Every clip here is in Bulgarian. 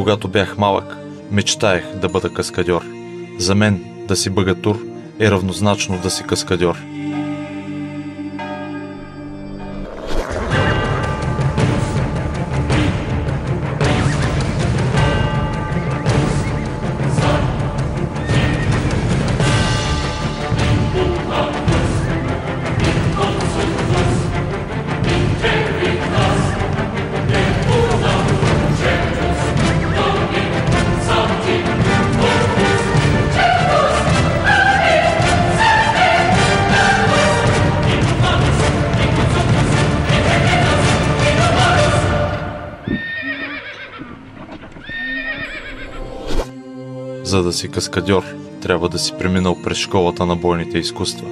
Когато бях малък, мечтаех да бъда каскадьор. За мен да си бъгатур е равнозначно да си каскадьор. За да си каскадьор, трябва да си преминал през школата на бойните изкуства.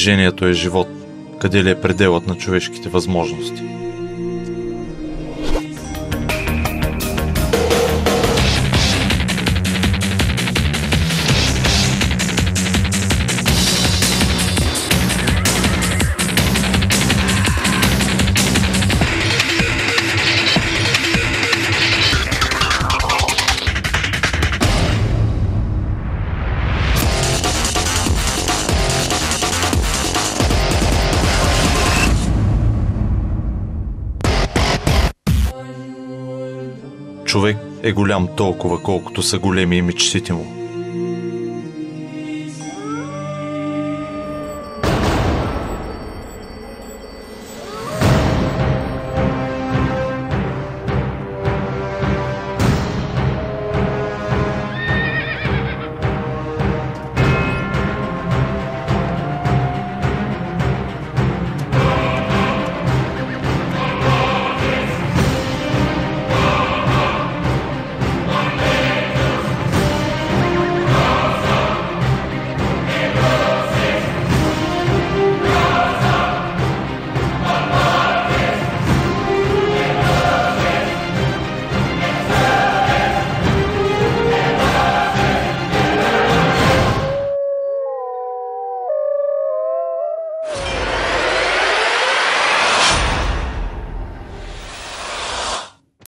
Движението е живот. Къде ли е пределът на човешките възможности? Човек е голям толкова, колкото са големи и мечтите му.